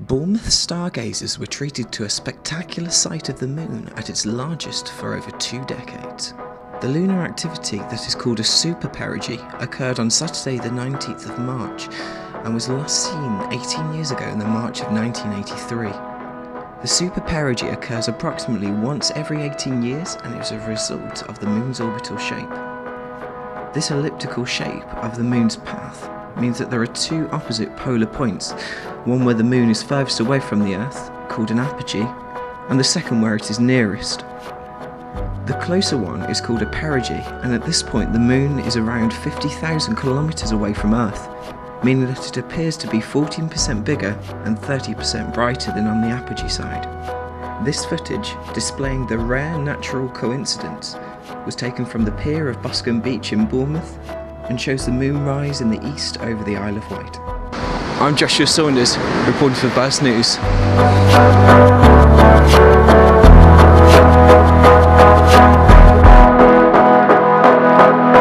Bournemouth stargazers were treated to a spectacular sight of the moon at its largest for over two decades. The lunar activity that is called a super perigee occurred on Saturday the 19th of March and was last seen 18 years ago in the March of 1983. The super perigee occurs approximately once every 18 years and is a result of the moon's orbital shape. This elliptical shape of the moon's path means that there are two opposite polar points, one where the moon is furthest away from the Earth, called an apogee, and the second where it is nearest. The closer one is called a perigee, and at this point the moon is around 50,000 kilometres away from Earth, meaning that it appears to be 14% bigger and 30% brighter than on the apogee side. This footage, displaying the rare natural coincidence, was taken from the pier of Boscombe Beach in Bournemouth and shows the moon rise in the east over the Isle of Wight. I'm Joshua Saunders, reporting for Buzz News.